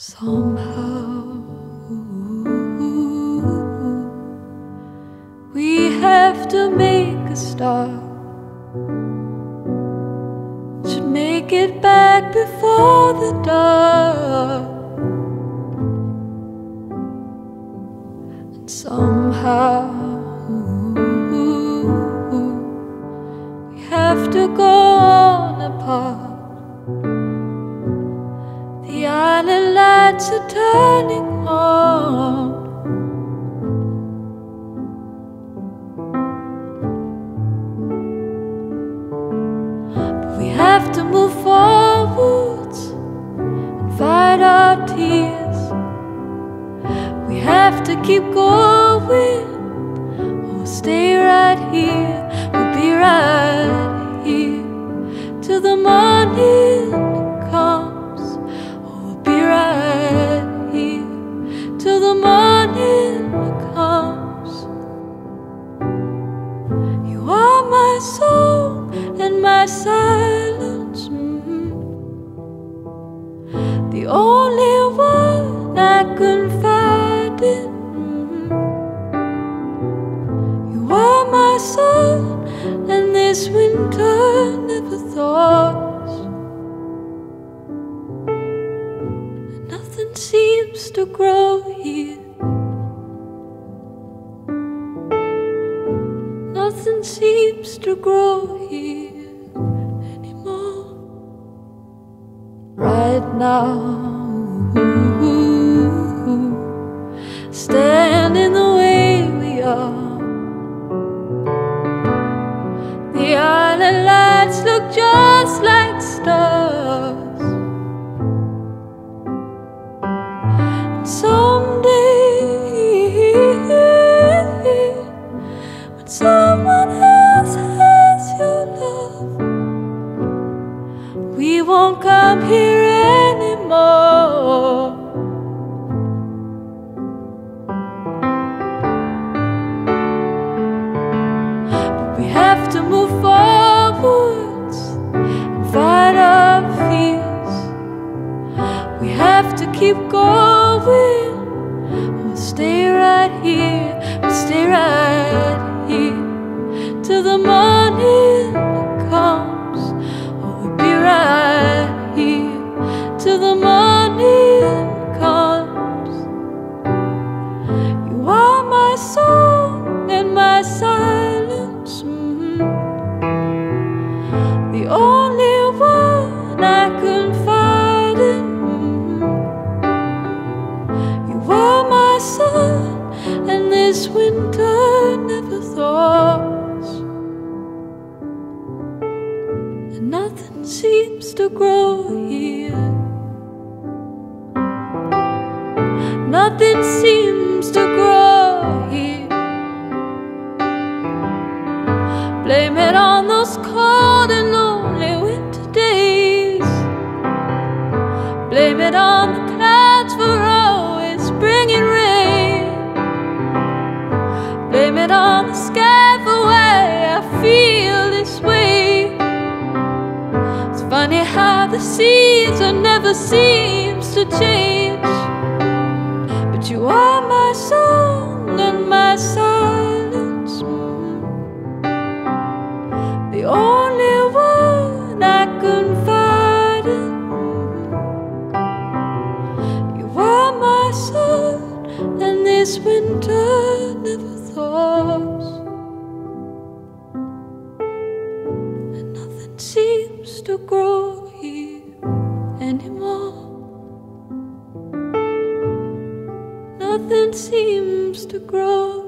Somehow we have to make a start to make it back before the dark. And somehow we have to go on apart. Lights are turning. But we have to move forwards and fight our tears. We have to keep going or stay right here. We'll be right here till the morning The only one I confide in. You are my sun, and this winter never thought. Nothing seems to grow here. Nothing seems to grow here Now, standing the way we are. The island lights look just like stars. Someday, when someone else has your love, we won't come here we have to move forwards and fight our fears. We have to keep going. We'll stay right here. We'll stay right here till the morning only one I. You are my sun, and this winter never. And nothing seems to grow here. Nothing seems to grow here. Blame it on those cold and it on the clouds for always bringing rain. Blame it on the sky for why I feel this way. It's funny how the season never seems to change. But you are my winter never. And nothing seems to grow here anymore. Nothing seems to grow